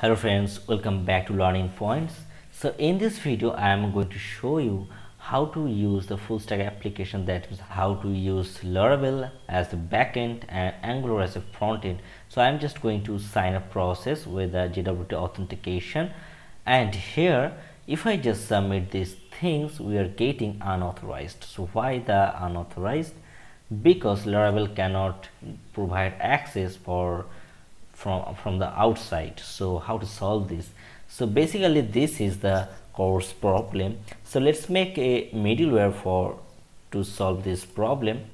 hello friends welcome back to learning points. So in this video i am going to show you how to use the full stack application that is how to use laravel as the backend and angular as a front end so i'm just going to sign a process with a jwt authentication. And here if i just submit these things we are getting unauthorized. So why the unauthorized? Because laravel cannot provide access for from from the outside. So how to solve this? So basically this is the CORS problem. So let's make a middleware for to solve this problem.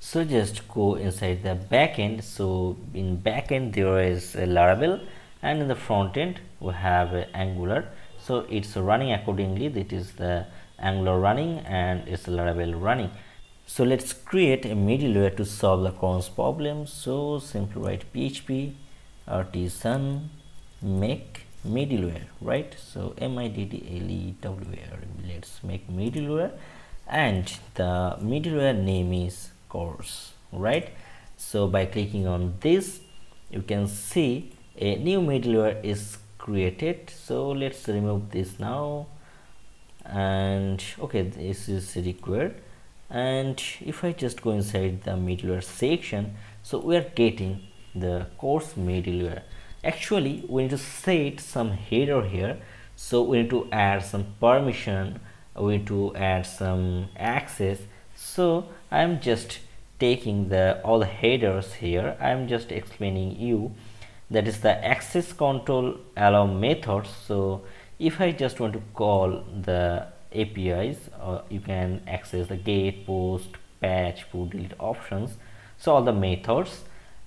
So just go inside the backend. So in backend there is a laravel and in the front end we have angular. So it's running accordingly. That is the angular running and it's laravel running. So let's create a middleware to solve the CORS problem. So simply write php artisan make middleware right? So m-i-d-d-l-e-w-a-r let's make middleware. And the middleware name is CORS right? So by clicking on this you can see a new middleware is created. So let's remove this now. And okay this is required. And if I just go inside the middleware section so we are getting the CORS middleware. Actually we need to set some header here. So we need to add some permission. We need to add some access. So i'm just taking the all the headers here. I'm just explaining you. That is the access control allow methods so if i just want to call the apis uh, you can access the get post patch put delete options. So all the methods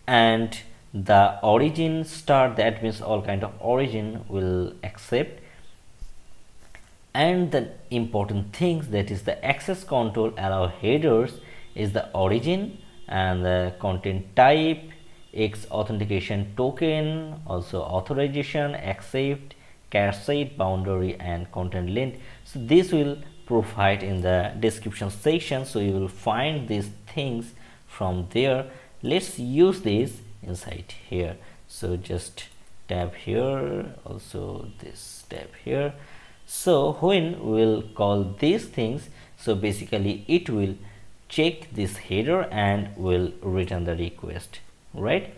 and the origin start that means all kind of origin will accept. And the important things that is the access control allow headers is the origin and the content type x authentication token also authorization accept cache boundary and content length. So this will provide in the description section so you will find these things from there let's use this inside here. So just tab here also this tab here. So when we'll call these things so basically it will check this header and will return the request right?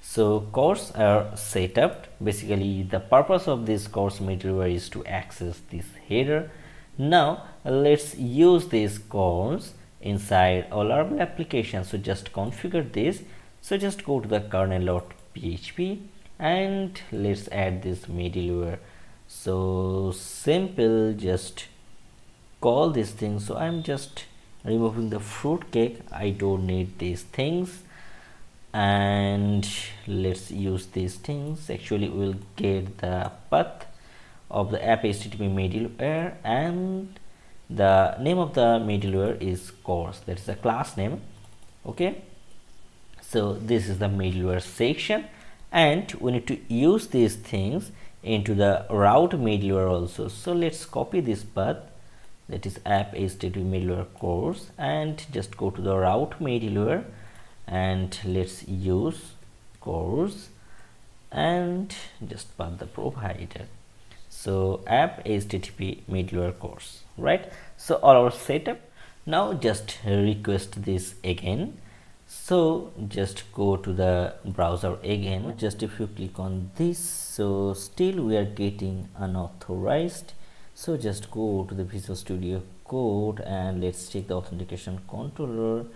So CORS are set up. Basically the purpose of this CORS middleware is to access this header. Now let's use this CORS inside all our application so just configure this. So just go to the kernel.php and let's add this middleware. So simple just call this thing. So i'm just removing the fruitcake. I don't need these things. And let's use these things. Actually we'll get the path of the app http middleware and the name of the middleware is CORS. That is a class name. Okay? So this is the middleware section. And we need to use these things into the route middleware also. So let's copy this path. That is app http middleware CORS. And just go to the route middleware. And let's use CORS. And just path the provider so app http middleware CORS right? So all our setup. Now just request this again. So just go to the browser again. Just if you click on this. So still we are getting unauthorized. So just go to the visual studio code and let's check the authentication controller.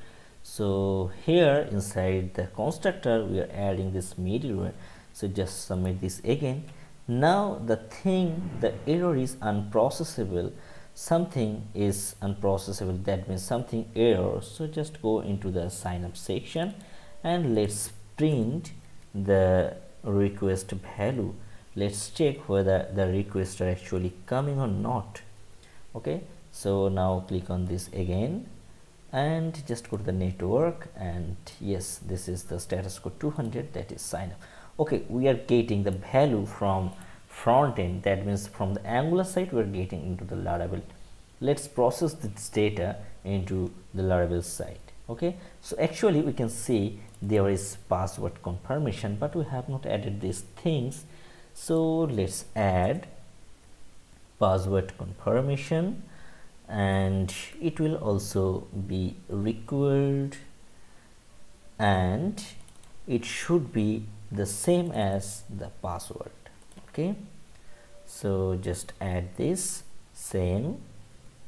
So here inside the constructor we are adding this middleware. So just submit this again now the thing the error is unprocessable. Something is unprocessable. That means something error. So just go into the sign up section and let's print the request value. Let's check whether the requests are actually coming or not. Okay? So now click on this again and just go to the network and yes this is the status code 200 that is sign up okay we are getting the value from front end. That means from the angular side we're getting into the laravel. Let's process this data into the laravel side okay? So actually we can see there is password confirmation but we have not added these things. So let's add password confirmation and it will also be required and it should be the same as the password. Okay? So just add this same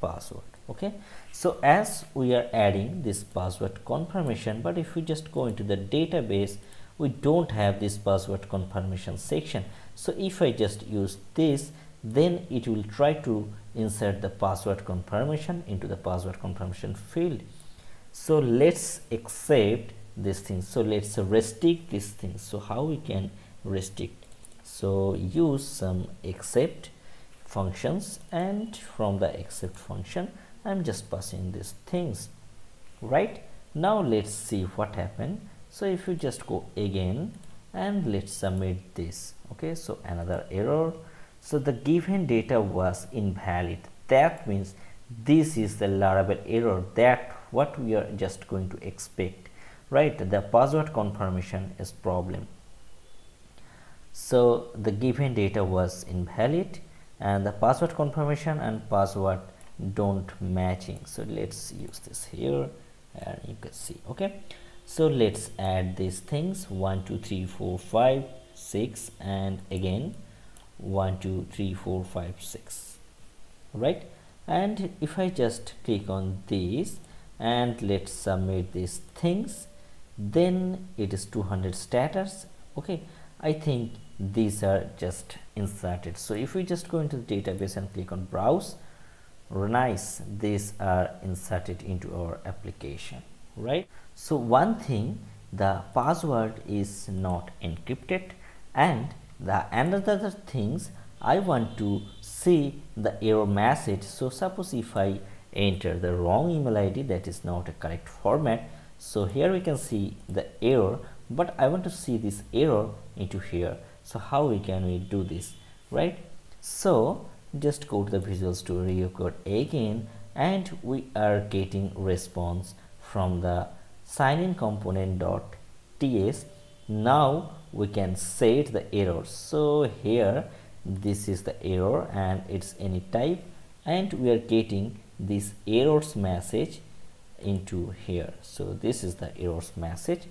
password. Okay? So as we are adding this password confirmation but if we just go into the database we don't have this password confirmation section. So if i just use this then it will try to insert the password confirmation into the password confirmation field. So let's accept this thing. So let's restrict this thing. So how we can restrict? So use some accept functions and from the accept function i'm just passing these things right? Now let's see what happened. So if you just go again and let's submit this okay? So another error. So the given data was invalid. That means this is the Laravel error. That what we are just going to expect right the password confirmation is problem. So the given data was invalid and the password confirmation and password don't matching. So let's use this here and you can see okay? So let's add these things 1 2 3 4 5 6 and again 1 2 3 4 5 6 right? And if I just click on this and let's submit these things then it is 200 status. Okay I think these are just inserted. So if we just go into the database and click on browse nice these are inserted into our application right? So one thing the password is not encrypted. And the another things I want to see the error message. So suppose if I enter the wrong email ID that is not a correct format so here we can see the error but I want to see this error into here. So how we can we do this right? So just go to the Visual Studio Code again and we are getting response from the sign in component dot ts now we can set the error. So here this is the error and it's any type and we are getting this errors message into here. So this is the errors message.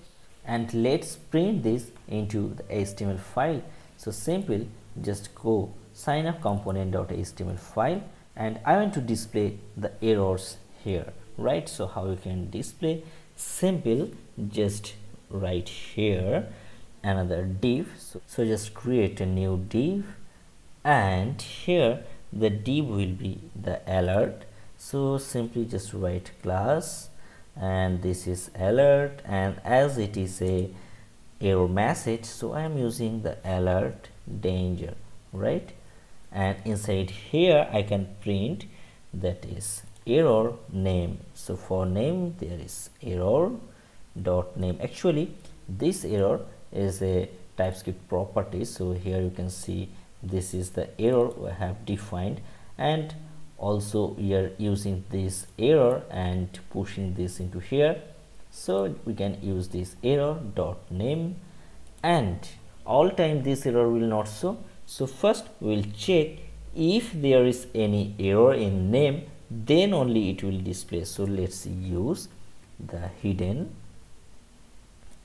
And let's print this into the html file. So simple. Just go sign up component.html file. And i want to display the errors here right? So how you can display? Simple. Just right here another div. So, so just create a new div. And here the div will be the alert so simply just write class and this is alert and as it is a error message so i am using the alert danger right? And inside here i can print that is error name. So for name there is error dot name. Actually this error is a typescript property. So here you can see this is the error we have defined. And also we are using this error and pushing this into here. So we can use this error dot name and all time this error will not show. So first we will check if there is any error in name then only it will display. So let's use the hidden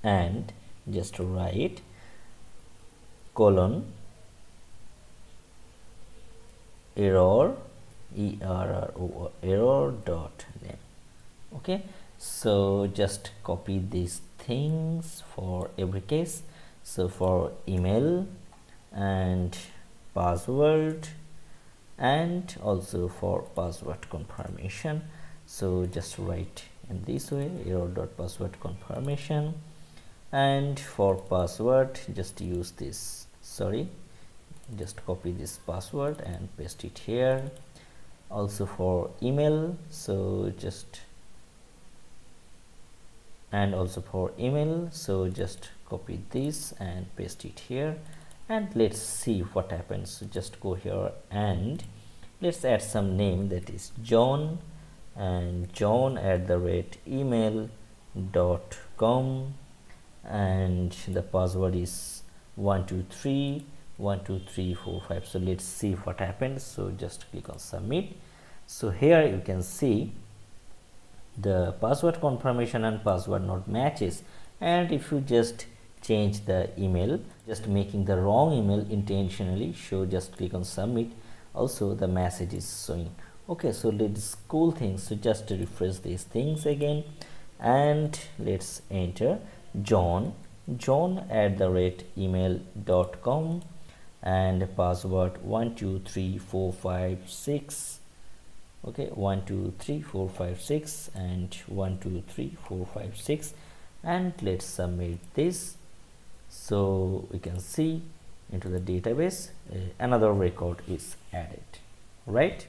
and just write colon error e r r o error dot name okay so just copy these things for every case. So for email and password and also for password confirmation. So just write in this way error dot password confirmation. And for password just use this. Sorry just copy this password and paste it here also for email so just and also for email so just copy this and paste it here. And let's see what happens. So just go here and let's add some name that is john and john at the rate email dot com. And the password is 123 one two three four five. So let's see what happens so just click on submit. So here you can see the password confirmation and password not matches. And if you just change the email just making the wrong email intentionally so just click on submit. Also the message is showing. Okay so let's cool things. So just to refresh these things again. And let's enter john. John at the rate email dot com and password one two three four five six. Okay one two three four five six and one two three four five six. And let's submit this. So we can see into the database uh, another record is added right?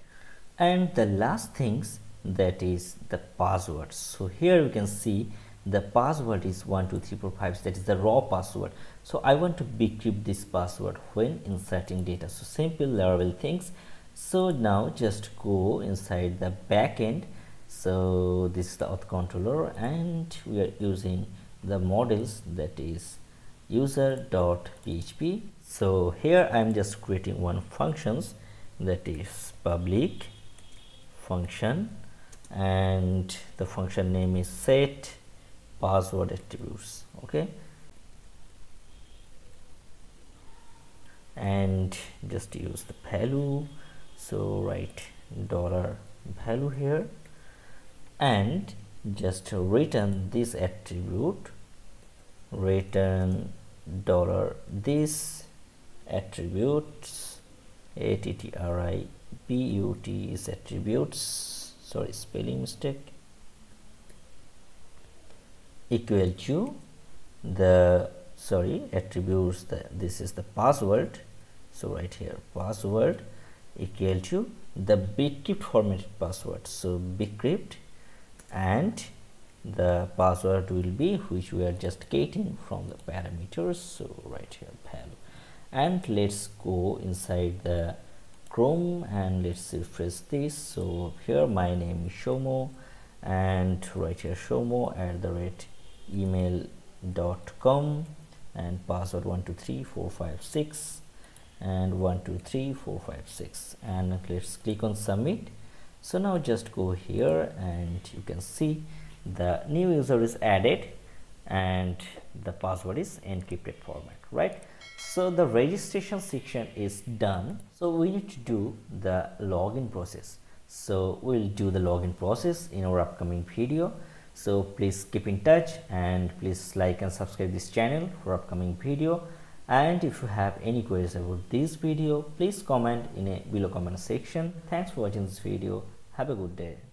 And the last things that is the password. So here you can see the password is 12345 that is the raw password so i want to decrypt this password when inserting data. So simple laravel things. So now just go inside the backend so this is the auth controller and we are using the models that is user.php so here i'm just creating one functions that is public function and the function name is set password attributes. Okay and just use the value. So write dollar value here. And just return this attribute. Return dollar this attributes. Attri is attributes. Sorry spelling mistake. Equal to the sorry attributes the this is the password. So right here password equal to the bcrypt formatted password. So bcrypt and the password will be which we are just getting from the parameters. So right here value and let's go inside the chrome and let's refresh this. So here my name is shomo and right here shomo at the rate email.com and password 123456 and 123456 and let's click on submit. So now just go here and you can see the new user is added and the password is encrypted format right? So the registration section is done. So we need to do the login process. So we'll do the login process in our upcoming video so please keep in touch and please like and subscribe this channel for upcoming video. And if you have any queries about this video please comment in a below comment section. Thanks for watching this video. Have a good day